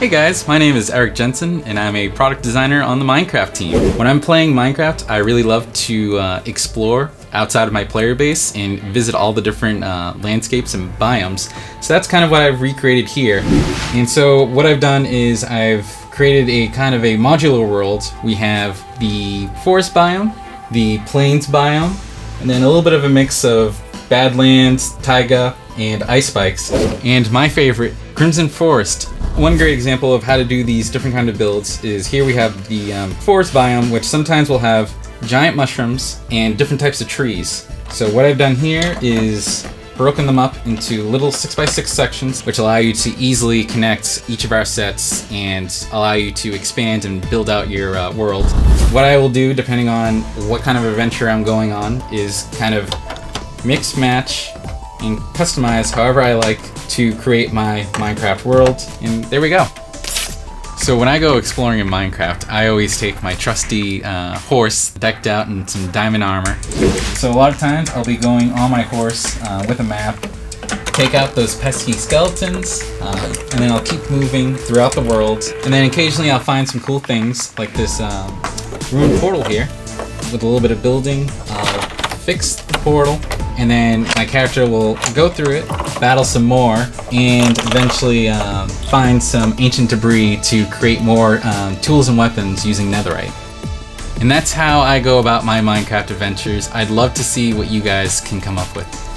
Hey guys, my name is Eric Jensen and I'm a product designer on the Minecraft team. When I'm playing Minecraft, I really love to uh, explore outside of my player base and visit all the different uh, landscapes and biomes. So that's kind of what I've recreated here. And so what I've done is I've created a kind of a modular world. We have the forest biome, the plains biome, and then a little bit of a mix of Badlands, Taiga, and Ice Spikes. And my favorite, Crimson Forest. One great example of how to do these different kind of builds is here we have the um, forest biome, which sometimes will have giant mushrooms and different types of trees. So what I've done here is broken them up into little 6x6 sections, which allow you to easily connect each of our sets and allow you to expand and build out your uh, world. What I will do, depending on what kind of adventure I'm going on, is kind of mix match and customize however I like to create my Minecraft world. And there we go. So when I go exploring in Minecraft, I always take my trusty uh, horse decked out in some diamond armor. So a lot of times I'll be going on my horse uh, with a map, take out those pesky skeletons, uh, and then I'll keep moving throughout the world. And then occasionally I'll find some cool things, like this um, ruined portal here. With a little bit of building, I'll fix the portal, and then my character will go through it, battle some more, and eventually um, find some ancient debris to create more um, tools and weapons using netherite. And that's how I go about my Minecraft adventures. I'd love to see what you guys can come up with.